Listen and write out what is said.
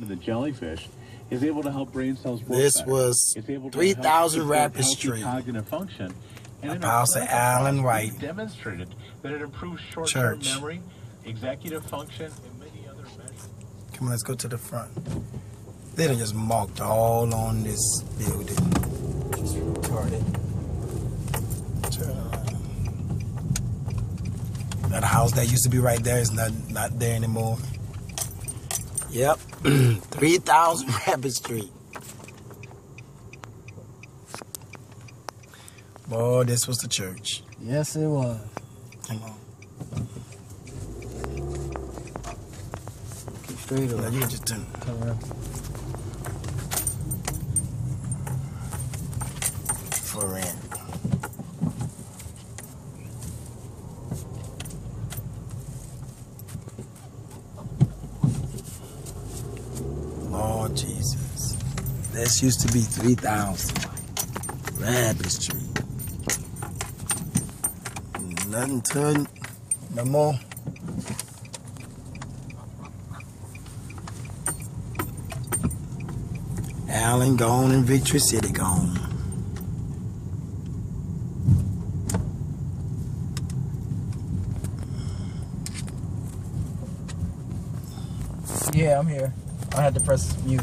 to the jellyfish is able to help brain cells work This better. was It's able to 3000 Rabbit Street. cognitive function. And Apostle Alan White. demonstrated that it improves short-term Church. memory, executive function, and many other measures. Come on, let's go to the front. They done just marked all on this building. Just retarded. That house that used to be right there is not not there anymore. Yep, three thousand Rabbit Street. Boy, this was the church. Yes, it was. Come on, Keep straight up. you can just turn. Turn around. for rent. Jesus. This used to be 3,000. Rabbit Street. Nothing to no more. Allen gone and Victory City gone. Yeah, I'm here. I had to press mute.